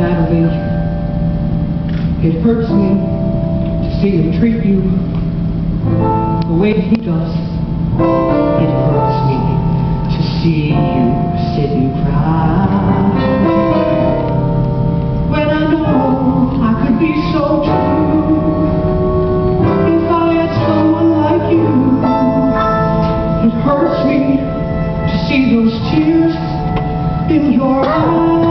Natalie, it hurts me to see him treat you the way he does. It hurts me to see you sit and cry. When I know I could be so true if I had someone like you. It hurts me to see those tears in your eyes.